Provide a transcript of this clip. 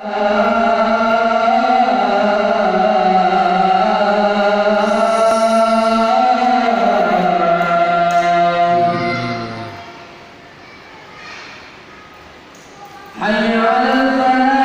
حي على الفلاح